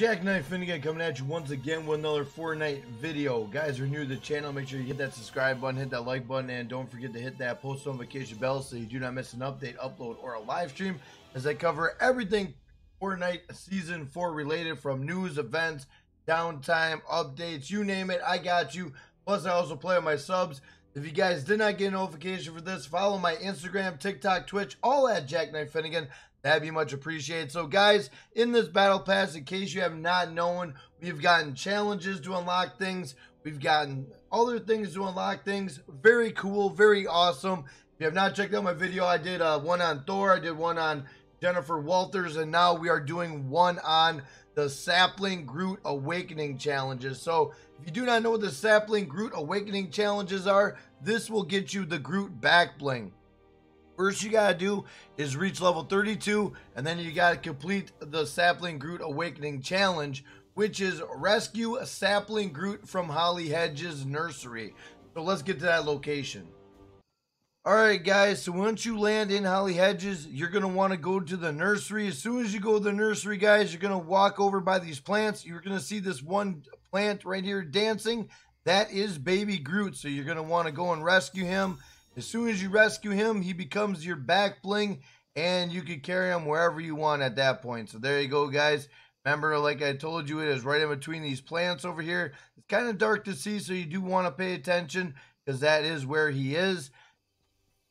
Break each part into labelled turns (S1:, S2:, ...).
S1: Jackknife Finnegan coming at you once again with another Fortnite video. Guys, are new to the channel, make sure you hit that subscribe button, hit that like button, and don't forget to hit that post notification bell so you do not miss an update, upload, or a live stream as I cover everything Fortnite Season 4 related from news, events, downtime, updates, you name it, I got you. Plus, I also play on my subs. If you guys did not get a notification for this, follow my Instagram, TikTok, Twitch, all at Jackknife Finnegan. That'd be much appreciated. So, guys, in this battle pass, in case you have not known, we've gotten challenges to unlock things. We've gotten other things to unlock things. Very cool, very awesome. If you have not checked out my video, I did uh, one on Thor, I did one on Jennifer Walters, and now we are doing one on the Sapling Groot Awakening challenges. So, if you do not know what the Sapling Groot Awakening challenges are, this will get you the Groot back bling. First, you gotta do is reach level 32, and then you gotta complete the Sapling Groot Awakening challenge, which is rescue a sapling Groot from Holly Hedges nursery. So let's get to that location. Alright guys, so once you land in Holly Hedges, you're going to want to go to the nursery. As soon as you go to the nursery, guys, you're going to walk over by these plants. You're going to see this one plant right here dancing. That is Baby Groot, so you're going to want to go and rescue him. As soon as you rescue him, he becomes your back bling, and you can carry him wherever you want at that point. So there you go, guys. Remember, like I told you, it is right in between these plants over here. It's kind of dark to see, so you do want to pay attention because that is where he is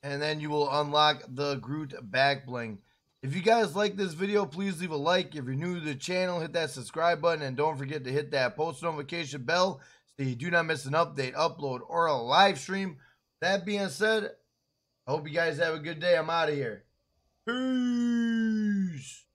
S1: and then you will unlock the Groot back bling. If you guys like this video, please leave a like. If you're new to the channel, hit that subscribe button and don't forget to hit that post notification bell so you do not miss an update, upload, or a live stream. That being said, I hope you guys have a good day. I'm out of here. Peace.